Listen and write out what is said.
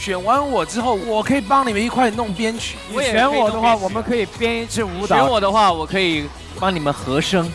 选完我之后，我可以帮你们一块弄编曲。你选我的话，我们可以编一支舞蹈；选我的话，我可以帮你们和声。